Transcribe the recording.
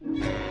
you